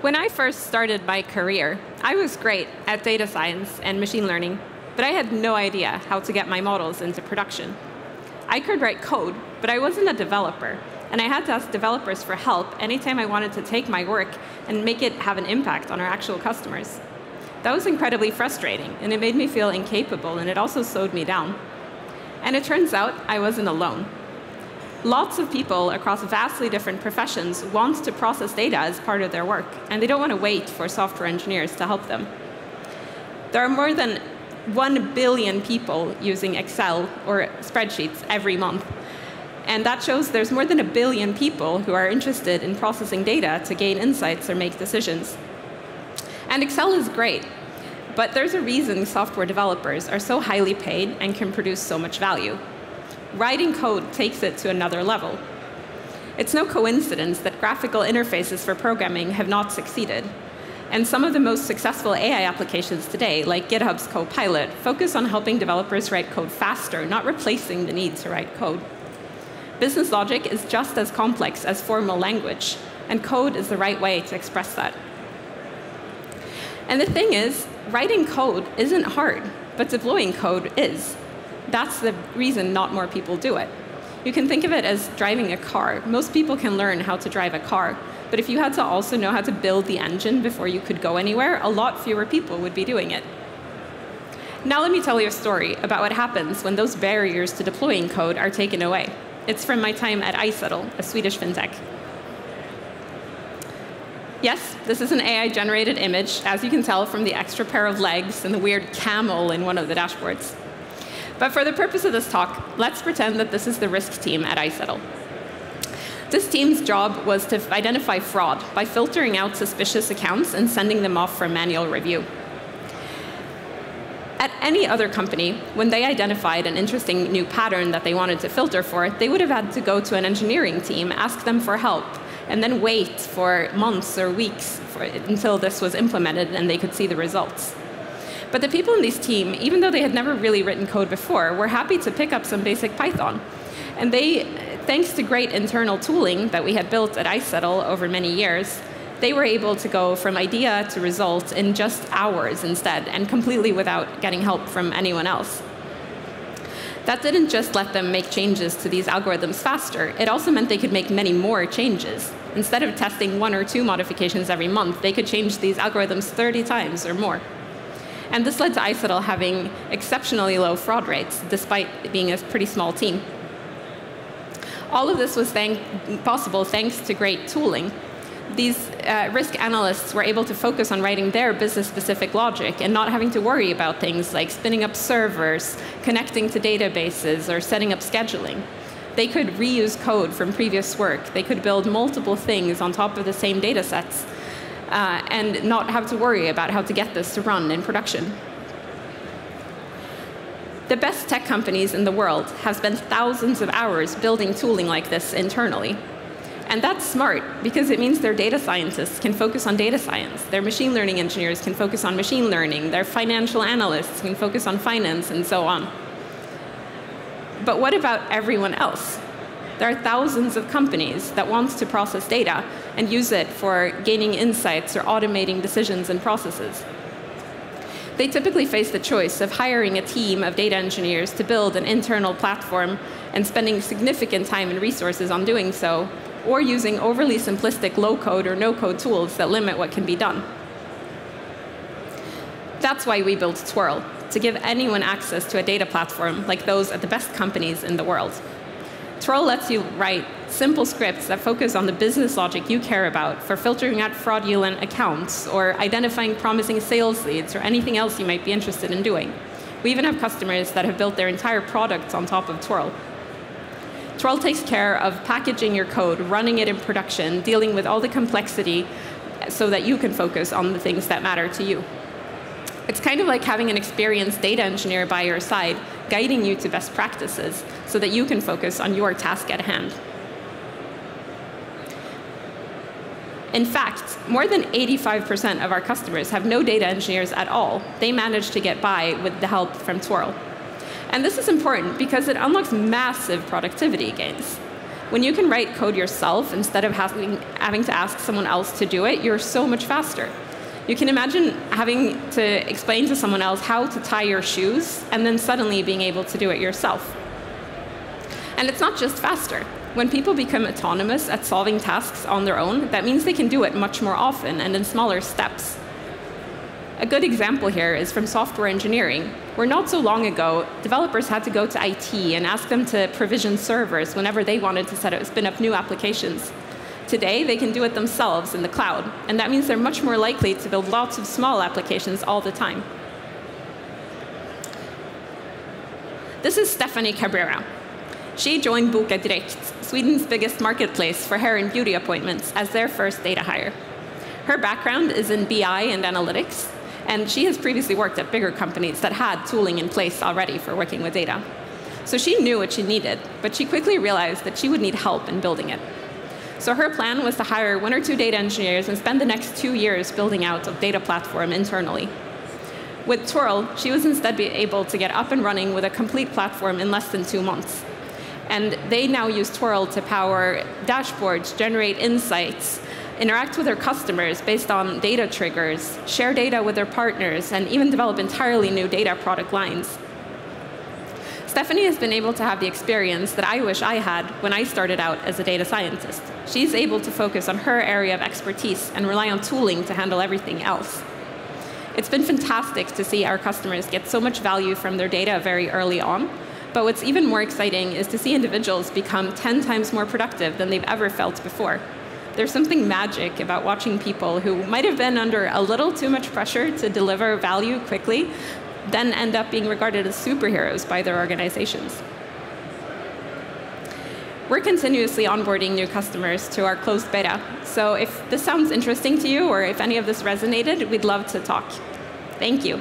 When I first started my career, I was great at data science and machine learning, but I had no idea how to get my models into production. I could write code, but I wasn't a developer, and I had to ask developers for help anytime I wanted to take my work and make it have an impact on our actual customers. That was incredibly frustrating, and it made me feel incapable, and it also slowed me down. And it turns out I wasn't alone. Lots of people across vastly different professions want to process data as part of their work, and they don't want to wait for software engineers to help them. There are more than 1 billion people using Excel or spreadsheets every month. And that shows there's more than a billion people who are interested in processing data to gain insights or make decisions. And Excel is great, but there's a reason software developers are so highly paid and can produce so much value writing code takes it to another level. It's no coincidence that graphical interfaces for programming have not succeeded. And some of the most successful AI applications today, like GitHub's Copilot, focus on helping developers write code faster, not replacing the need to write code. Business logic is just as complex as formal language, and code is the right way to express that. And the thing is, writing code isn't hard, but deploying code is. That's the reason not more people do it. You can think of it as driving a car. Most people can learn how to drive a car, but if you had to also know how to build the engine before you could go anywhere, a lot fewer people would be doing it. Now let me tell you a story about what happens when those barriers to deploying code are taken away. It's from my time at iZettle, a Swedish fintech. Yes, this is an AI-generated image, as you can tell from the extra pair of legs and the weird camel in one of the dashboards. But for the purpose of this talk, let's pretend that this is the risk team at iZettle. This team's job was to identify fraud by filtering out suspicious accounts and sending them off for manual review. At any other company, when they identified an interesting new pattern that they wanted to filter for, they would have had to go to an engineering team, ask them for help, and then wait for months or weeks for, until this was implemented and they could see the results. But the people in this team, even though they had never really written code before, were happy to pick up some basic Python. And they, thanks to great internal tooling that we had built at iZettle over many years, they were able to go from idea to result in just hours instead, and completely without getting help from anyone else. That didn't just let them make changes to these algorithms faster, it also meant they could make many more changes. Instead of testing one or two modifications every month, they could change these algorithms 30 times or more. And this led to iZettle having exceptionally low fraud rates, despite being a pretty small team. All of this was thank possible thanks to great tooling. These uh, risk analysts were able to focus on writing their business-specific logic and not having to worry about things like spinning up servers, connecting to databases, or setting up scheduling. They could reuse code from previous work. They could build multiple things on top of the same data sets uh, and not have to worry about how to get this to run in production. The best tech companies in the world have spent thousands of hours building tooling like this internally. And that's smart because it means their data scientists can focus on data science, their machine learning engineers can focus on machine learning, their financial analysts can focus on finance, and so on. But what about everyone else? There are thousands of companies that want to process data and use it for gaining insights or automating decisions and processes. They typically face the choice of hiring a team of data engineers to build an internal platform and spending significant time and resources on doing so, or using overly simplistic low-code or no-code tools that limit what can be done. That's why we built Twirl, to give anyone access to a data platform like those at the best companies in the world. Twirl lets you write simple scripts that focus on the business logic you care about for filtering out fraudulent accounts or identifying promising sales leads or anything else you might be interested in doing. We even have customers that have built their entire products on top of Twirl. Twirl takes care of packaging your code, running it in production, dealing with all the complexity so that you can focus on the things that matter to you. It's kind of like having an experienced data engineer by your side, guiding you to best practices so that you can focus on your task at hand. In fact, more than 85% of our customers have no data engineers at all. They manage to get by with the help from Twirl. And this is important because it unlocks massive productivity gains. When you can write code yourself instead of having, having to ask someone else to do it, you're so much faster. You can imagine having to explain to someone else how to tie your shoes and then suddenly being able to do it yourself. And it's not just faster. When people become autonomous at solving tasks on their own, that means they can do it much more often and in smaller steps. A good example here is from software engineering, where not so long ago, developers had to go to IT and ask them to provision servers whenever they wanted to set up, spin up new applications. Today, they can do it themselves in the cloud, and that means they're much more likely to build lots of small applications all the time. This is Stephanie Cabrera. She joined Boka Direkt, Sweden's biggest marketplace for hair and beauty appointments, as their first data hire. Her background is in BI and analytics, and she has previously worked at bigger companies that had tooling in place already for working with data. So she knew what she needed, but she quickly realized that she would need help in building it. So her plan was to hire one or two data engineers and spend the next two years building out a data platform internally. With Twirl, she was instead able to get up and running with a complete platform in less than two months. And they now use Twirl to power dashboards, generate insights, interact with their customers based on data triggers, share data with their partners, and even develop entirely new data product lines. Stephanie has been able to have the experience that I wish I had when I started out as a data scientist. She's able to focus on her area of expertise and rely on tooling to handle everything else. It's been fantastic to see our customers get so much value from their data very early on, but what's even more exciting is to see individuals become 10 times more productive than they've ever felt before. There's something magic about watching people who might have been under a little too much pressure to deliver value quickly then end up being regarded as superheroes by their organizations. We're continuously onboarding new customers to our closed beta. So if this sounds interesting to you or if any of this resonated, we'd love to talk. Thank you.